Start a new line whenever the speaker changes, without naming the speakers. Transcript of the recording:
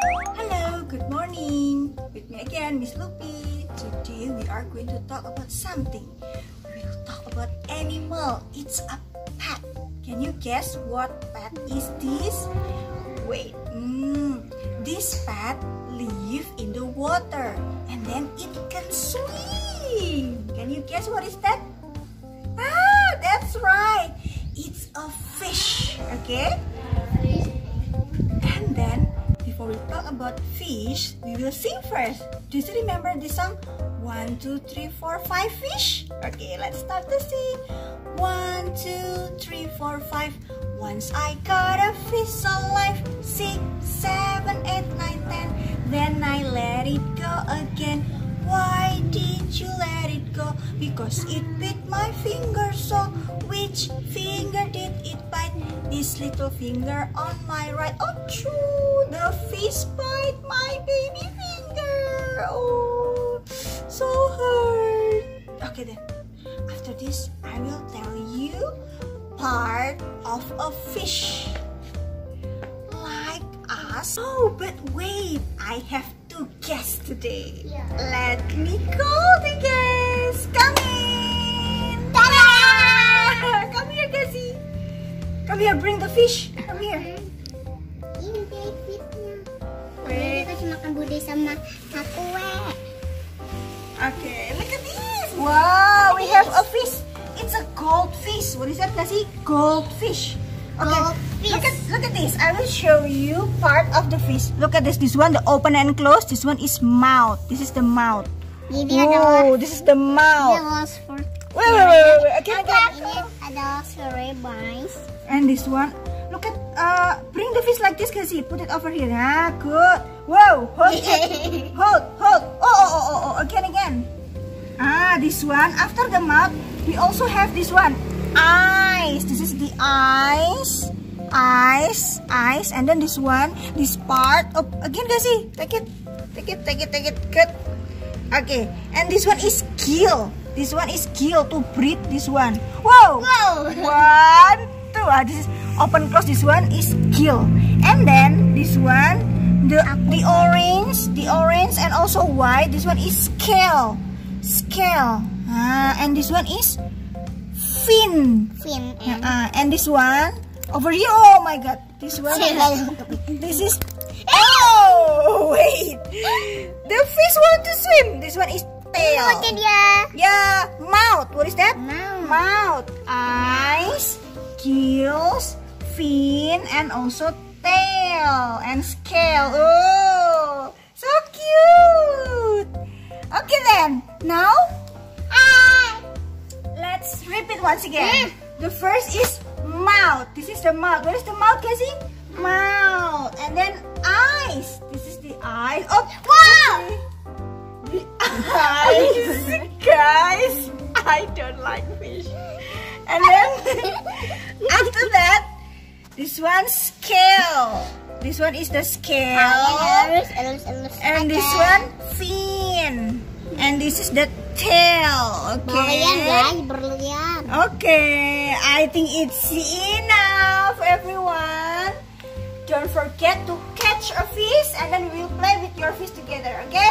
Hello, good morning. With me again, Miss Lupi. Today we are going to talk about something. We will talk about animal. It's a pet. Can you guess what pet is this? Wait, mm, this pet live in the water and then it can swim. Can you guess what is that? Ah, that's right. It's a fish. Okay. About fish, we will sing first. Do you remember this song? One, two, three, four, five fish. Okay, let's start to sing. One, two, three, four, five. Once I caught a fish alive. Six, seven, eight, nine, ten. Then I let it go again. Why did you let it go? Because it bit my finger so. Which finger did? This little finger on my right. Oh, true. The fish bite my baby finger. Oh, so hurt. Okay then. After this, I will tell you part of a fish. Like us. Oh, but wait. I have to guess today.
Yeah.
Let me go the guess. Come in. Come here, bring the fish. Come here.
Ini kayak fitnya.
Wait.
Kita cuma makan bude sama sama kue.
Okay, look at this. Wow, we have a fish. It's a goldfish. What is that, Cassie? Goldfish. Okay,
Goldfish.
look at look at this. I will show you part of the fish. Look at this. This one, the open and close. This one is mouth. This is the mouth. Oh, this is the mouth. Wait, wait, wait, wait, wait. Again,
adalah.
And this one, look at, uh, bring the fish like this, Cassie. Put it over here. Ah, good. Whoa, hold it. hold, hold. Oh, oh, oh, oh, oh, again, again. Ah, this one. After the mouth, we also have this one. Eyes. This is the eyes. Eyes, eyes. And then this one, this part. Oh, again, Cassie. Take it. Take it, take it, take it. Good. Okay. And this one is gill. This one is gill to breathe this one. Whoa.
Wow.
One, two. Ah, this is open close. This one is gill, and then this one, the the orange, the orange, and also white. This one is scale, scale. Ah, and this one is fin.
Fin and
Ah, and this one over here. Oh my God, this one. This is. Oh wait, the fish want to swim. This one is tail.
Dia.
Yeah, mouth. What is that?
Mouth.
Mouth. Eyes, gills, fin, and also tail and scale. Oh, so cute. Okay then. Now,
Ah.
let's repeat once again. The first is mouth. This is the mouth. Where is the mouth, Cassie? Mouth. And then eyes. This is the eyes. Oh, wow! Eyes, guys. I don't like fish. And then after that, this one scale. This one is the scale. And this one fin. And this is the tail. Okay. Okay. I think it's enough, everyone. Don't forget to catch a fish and then we'll play with your fish together, okay?